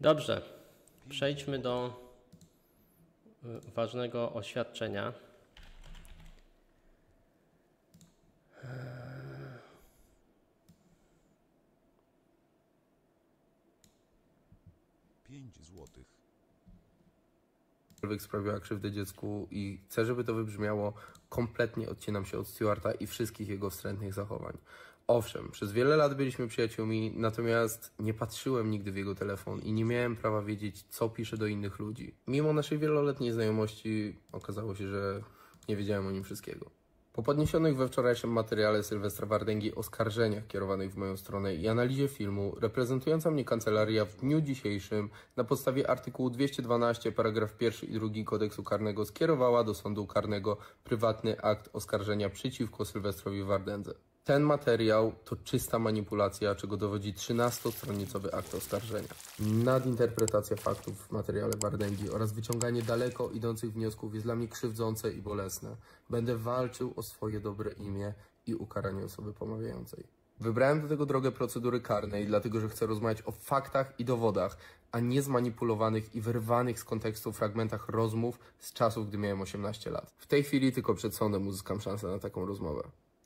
Dobrze, przejdźmy do y, ważnego oświadczenia. Pięć złotych. cokolwiek sprawiała krzywdę dziecku i chcę, żeby to wybrzmiało, kompletnie odcinam się od Stewarta i wszystkich jego wstrętnych zachowań. Owszem, przez wiele lat byliśmy przyjaciółmi, natomiast nie patrzyłem nigdy w jego telefon i nie miałem prawa wiedzieć, co pisze do innych ludzi. Mimo naszej wieloletniej znajomości okazało się, że nie wiedziałem o nim wszystkiego. Po podniesionych we wczorajszym materiale Sylwestra Wardęgi oskarżeniach kierowanych w moją stronę i analizie filmu, reprezentująca mnie kancelaria w dniu dzisiejszym na podstawie artykułu 212 paragraf 1 i 2 kodeksu karnego skierowała do sądu karnego prywatny akt oskarżenia przeciwko Sylwestrowi Wardędze. Ten materiał to czysta manipulacja, czego dowodzi 13-stronicowy akt oskarżenia. Nadinterpretacja faktów w materiale Wardęgi oraz wyciąganie daleko idących wniosków jest dla mnie krzywdzące i bolesne. Będę walczył o swoje dobre imię i ukaranie osoby pomawiającej. Wybrałem do tego drogę procedury karnej, dlatego że chcę rozmawiać o faktach i dowodach, a nie zmanipulowanych i wyrwanych z kontekstu fragmentach rozmów z czasów, gdy miałem 18 lat. W tej chwili tylko przed sądem uzyskam szansę na taką rozmowę.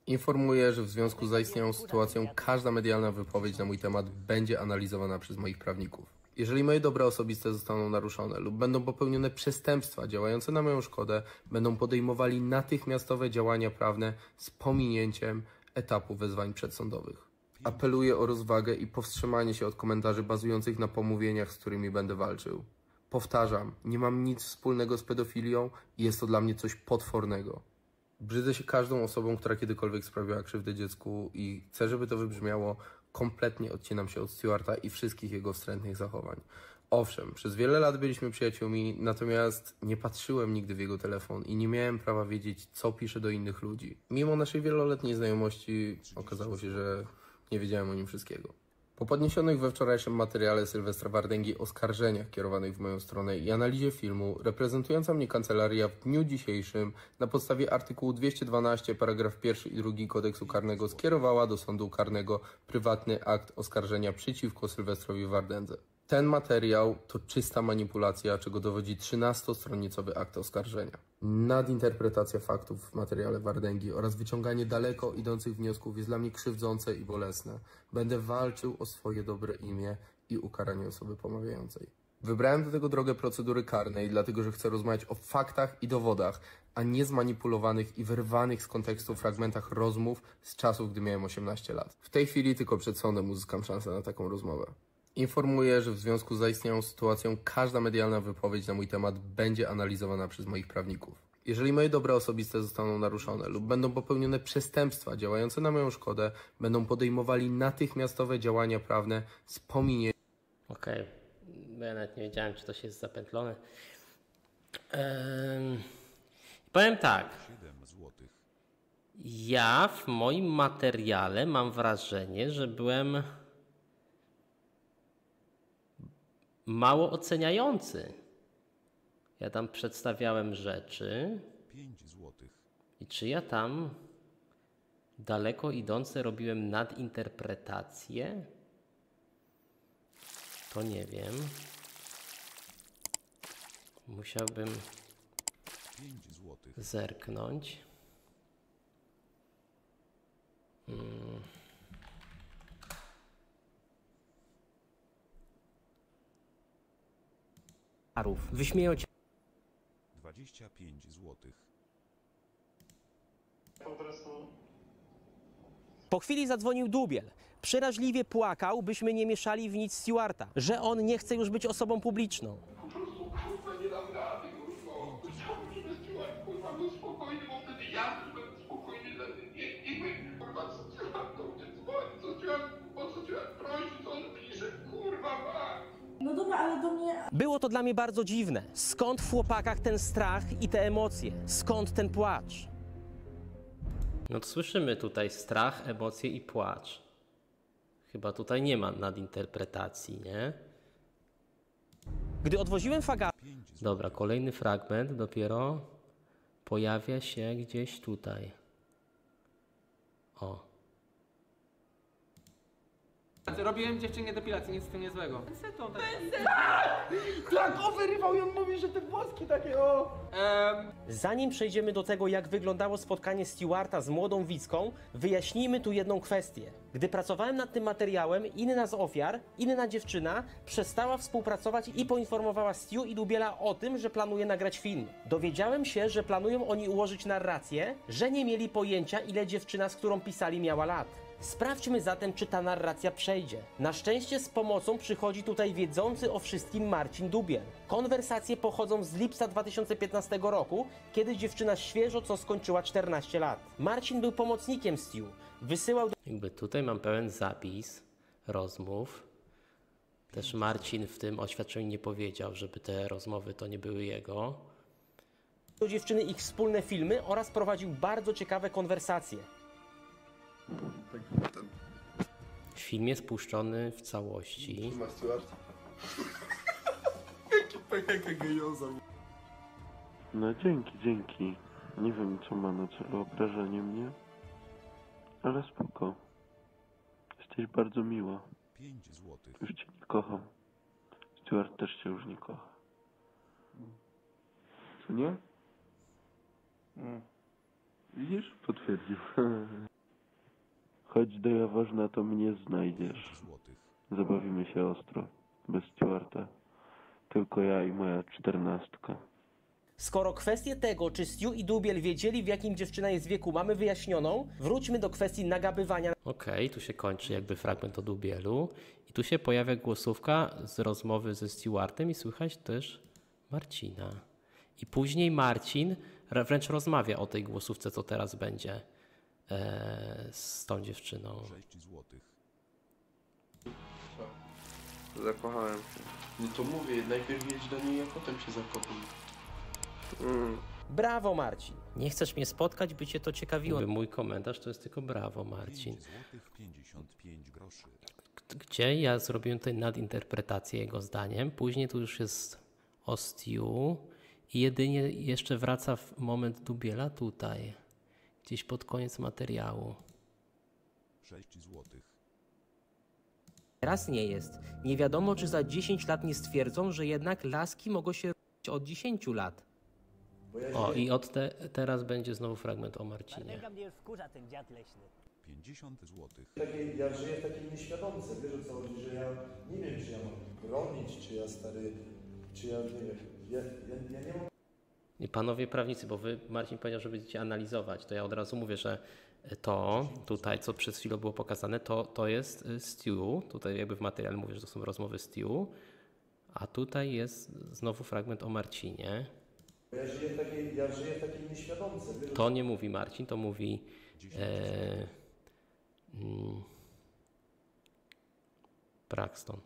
Informuję, że w związku z zaistniałą sytuacją każda medialna wypowiedź na mój temat będzie analizowana przez moich prawników. Jeżeli moje dobra osobiste zostaną naruszone lub będą popełnione przestępstwa działające na moją szkodę, będą podejmowali natychmiastowe działania prawne z pominięciem etapu wezwań przedsądowych. Apeluję o rozwagę i powstrzymanie się od komentarzy bazujących na pomówieniach, z którymi będę walczył. Powtarzam, nie mam nic wspólnego z pedofilią i jest to dla mnie coś potwornego. Brzydzę się każdą osobą, która kiedykolwiek sprawiała krzywdę dziecku i chcę, żeby to wybrzmiało, kompletnie odcinam się od Stewarta i wszystkich jego wstrętnych zachowań. Owszem, przez wiele lat byliśmy przyjaciółmi, natomiast nie patrzyłem nigdy w jego telefon i nie miałem prawa wiedzieć, co pisze do innych ludzi. Mimo naszej wieloletniej znajomości okazało się, że nie wiedziałem o nim wszystkiego. Po podniesionych we wczorajszym materiale Sylwestra Wardęgi oskarżeniach kierowanych w moją stronę i analizie filmu, reprezentująca mnie kancelaria w dniu dzisiejszym na podstawie artykułu 212 paragraf 1 i 2 kodeksu karnego skierowała do sądu karnego prywatny akt oskarżenia przeciwko Sylwestrowi Wardędze. Ten materiał to czysta manipulacja, czego dowodzi 13-stronicowy akt oskarżenia. Nadinterpretacja faktów w materiale Wardęgi oraz wyciąganie daleko idących wniosków jest dla mnie krzywdzące i bolesne. Będę walczył o swoje dobre imię i ukaranie osoby pomawiającej. Wybrałem do tego drogę procedury karnej, dlatego że chcę rozmawiać o faktach i dowodach, a nie zmanipulowanych i wyrwanych z kontekstu fragmentach rozmów z czasów, gdy miałem 18 lat. W tej chwili tylko przed sądem uzyskam szansę na taką rozmowę. Informuję, że w związku z zaistniałą sytuacją każda medialna wypowiedź na mój temat będzie analizowana przez moich prawników. Jeżeli moje dobra osobiste zostaną naruszone lub będą popełnione przestępstwa działające na moją szkodę, będą podejmowali natychmiastowe działania prawne z pominięciem Okej, bo ja nawet nie wiedziałem, czy to się jest zapętlone. Em, powiem tak. Ja w moim materiale mam wrażenie, że byłem mało oceniający. Ja tam przedstawiałem rzeczy Pięć złotych. i czy ja tam daleko idące robiłem nadinterpretacje? To nie wiem. Musiałbym Pięć zerknąć. Wyśmieją cię Dwadzieścia pięć złotych. Po chwili zadzwonił Dubiel. Przeraźliwie płakał, byśmy nie mieszali w nic Stewarta, że on nie chce już być osobą publiczną. Było to dla mnie bardzo dziwne. Skąd w chłopakach ten strach i te emocje? Skąd ten płacz? No słyszymy tutaj strach, emocje i płacz. Chyba tutaj nie ma nadinterpretacji, nie? Gdy odwoziłem Faga. Dobra, kolejny fragment dopiero pojawia się gdzieś tutaj. O. Robiłem dziewczynie depilację, nic z tym nie złego. Pensetą tak. Tak, o, wyrywał i on mówi, że te włoski takie o... Zanim przejdziemy do tego, jak wyglądało spotkanie Stewarta z młodą Wicką, wyjaśnijmy tu jedną kwestię. Gdy pracowałem nad tym materiałem, inna z ofiar, inna dziewczyna, przestała współpracować i poinformowała Stu i Dubiela o tym, że planuje nagrać film. Dowiedziałem się, że planują oni ułożyć narrację, że nie mieli pojęcia, ile dziewczyna, z którą pisali, miała lat. Sprawdźmy zatem, czy ta narracja przejdzie. Na szczęście z pomocą przychodzi tutaj wiedzący o wszystkim Marcin Dubiel. Konwersacje pochodzą z lipca 2015 roku, kiedy dziewczyna świeżo co skończyła 14 lat. Marcin był pomocnikiem Stu. Wysyłał Jakby tutaj mam pełen zapis rozmów. Też Marcin w tym oświadczeniu nie powiedział, żeby te rozmowy to nie były jego. do dziewczyny ich wspólne filmy oraz prowadził bardzo ciekawe konwersacje. Film jest puszczony w całości. Ma Stewart? No dzięki, dzięki. Nie wiem, co ma na celu obrażenie mnie, ale spoko. Jesteś bardzo miła. 5 złotych. Już cię nie kocham. Stuart też cię już nie kocha. Co nie? Widzisz? Potwierdził. Chodź do Jaworzna, to mnie znajdziesz. 5 złotych. Zabawimy się ostro. Bez Stuarta. Tylko ja i moja czternastka. Skoro kwestię tego, czy Stu i Dubiel wiedzieli, w jakim dziewczyna jest wieku, mamy wyjaśnioną, wróćmy do kwestii nagabywania Okej, tu się kończy jakby fragment o Dubielu. I tu się pojawia głosówka z rozmowy ze Stewartem i słychać też Marcina. I później Marcin wręcz rozmawia o tej głosówce, co teraz będzie e, z tą dziewczyną. 6 złotych. Zakochałem się. No to mówię, najpierw jedź do niej, a potem się zakochuj. Mm. Brawo, Marcin! Nie chcesz mnie spotkać, by cię to ciekawiło. Jakby mój komentarz to jest tylko brawo, Marcin. 5 złotych 55 groszy. Gdzie ja zrobiłem tutaj nadinterpretację jego zdaniem. Później tu już jest o Stew i jedynie jeszcze wraca w moment Dubiela tutaj. Gdzieś pod koniec materiału. 6 złotych. Teraz nie jest. Nie wiadomo, czy za 10 lat nie stwierdzą, że jednak laski mogą się robić od 10 lat. O, i od te, teraz będzie znowu fragment o Marcinie. mnie wkurza ten dziad leśny. 50 złotych. Takiej, ja żyję w takiej nieświadomce, wiesz o co chodzi, że ja nie wiem, czy ja mam bronić, czy ja stary, czy ja nie wiem, ja, ja, ja nie mam I panowie prawnicy, bo wy, Marcin powiedział, że będziecie analizować, to ja od razu mówię, że to tutaj, co przed chwilą było pokazane, to, to jest y, Stew. Tutaj jakby w materiale mówię, że to są rozmowy Stew. A tutaj jest znowu fragment o Marcinie. Ja żyję w takiej, ja żyję w takiej nieświadomce, wiesz To nie mówi Marcin, to mówi e, mm, Braxton.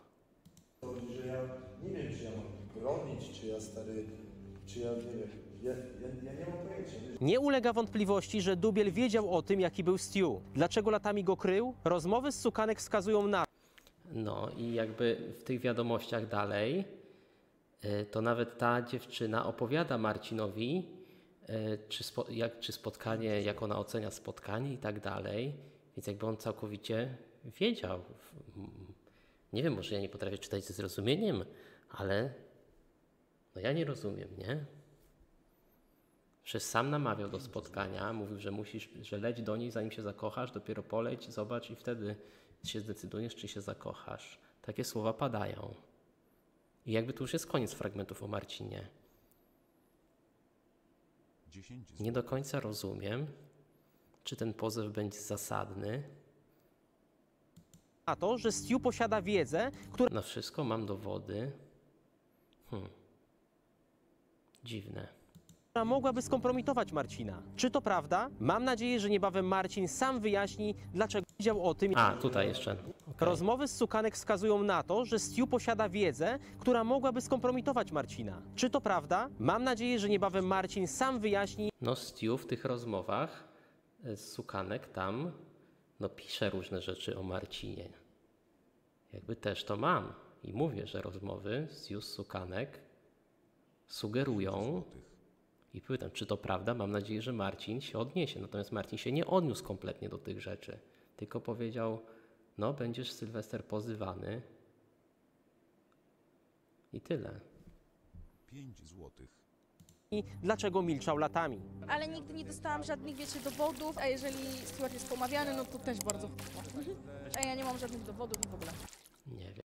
że ja nie wiem, czy ja mam bronić, czy ja stary, czy ja nie wiem, ja, ja, ja nie mam pojęcia, Nie ulega wątpliwości, że Dubiel wiedział o tym, jaki był Stu. Dlaczego latami go krył? Rozmowy z Sukanek wskazują na No i jakby w tych wiadomościach dalej, e, to nawet ta dziewczyna opowiada Marcinowi, e, czy, spo, jak, czy spotkanie, jak ona ocenia spotkanie i tak dalej. Więc jakby on całkowicie wiedział. Nie wiem, może ja nie potrafię czytać ze zrozumieniem, ale no ja nie rozumiem, nie? Przecież sam namawiał do spotkania, mówił, że musisz, że leć do niej zanim się zakochasz, dopiero poleć, zobacz i wtedy się zdecydujesz, czy się zakochasz. Takie słowa padają. I jakby tu już jest koniec fragmentów o Marcinie. 10 złotych. Nie do końca rozumiem, czy ten pozew będzie zasadny. na to, że Stu posiada wiedzę, która Na wszystko mam dowody. Hmm. Dziwne. mogłaby skompromitować Marcina. Czy to prawda? Mam nadzieję, że niebawem Marcin sam wyjaśni, dlaczego wiedział o tym. A, tutaj jeszcze. okej. Rozmowy z Sukanek wskazują na to, że Stu posiada wiedzę, która mogłaby skompromitować Marcina. Czy to prawda? Mam nadzieję, że niebawem Marcin sam wyjaśni, No, Stu w tych rozmowach e, z Sukanek tam no, pisze różne rzeczy o Marcinie. Jakby też to mam. I mówię, że rozmowy Stu z Sukanek sugerują i pytam, czy to prawda. Mam nadzieję, że Marcin się odniesie. Natomiast Marcin się nie odniósł kompletnie do tych rzeczy, tylko powiedział, no będziesz Sylwester pozywany. I tyle. 5 złotych. I dlaczego milczał latami? Ale nigdy nie dostałam żadnych, wiecie, dowodów, a jeżeli Stewart jest pomawiany, no to też bardzo. A ja nie mam żadnych dowodów w ogóle. Nie wiem.